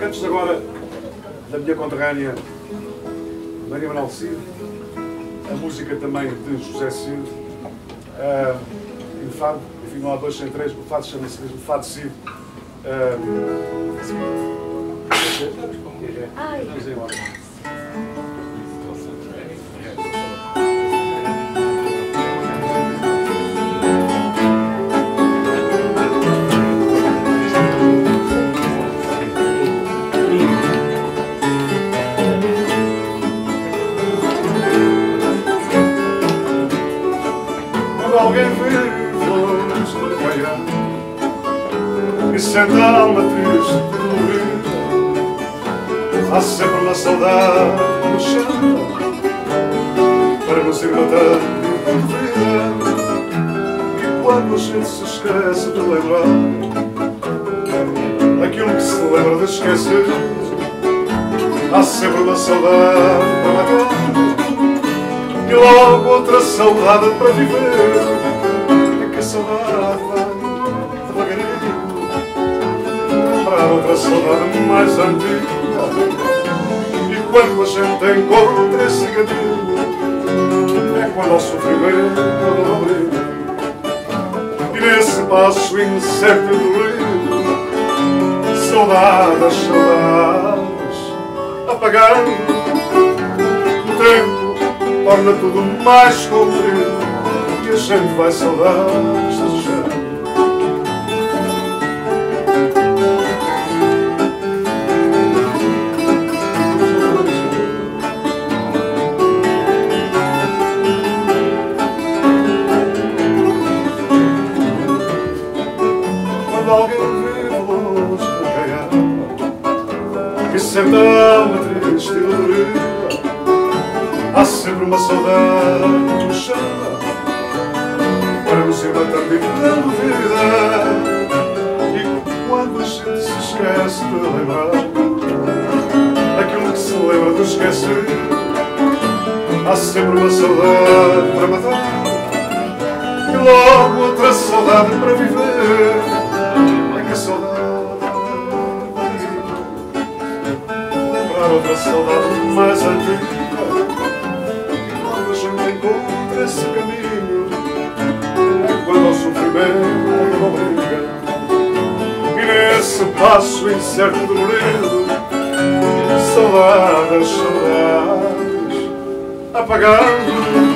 Cantos agora da minha conterrânea Maria Manuel Cid, a música também de José Cid, uh, e o fado, enfim, não há dois sem três, o fado chama-se mesmo Fado Cid. Uh, Vamos alguém vê flores de caiar e sente a alma triste de há sempre uma saudade no chão para não ser matado e quando a gente se esquece de lembrar aquilo que se lembra de esquecer há sempre uma saudade para matar e logo outra saudade para viver. Saudade mais antiga. E quando a gente encontra esse caminho, é quando o sofrimento dobra E nesse passo incerto e dolorido, saudades, saudades, apagando. O tempo torna tudo mais comprido e a gente vai saudades senta uma triste e dolorida Há sempre uma saudade no chão. Para não ser matar vivendo vida E quando a gente se esquece de lembrar Aquilo que se lembra de esquecer Há sempre uma saudade para matar. E logo outra saudade para viver. É que a saudade Saudade mais antiga. Encontra esse caminho quando o sofrimento não obriga e nesse passo incerto e dolorido saudades, saudades apagando